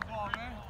ball, man.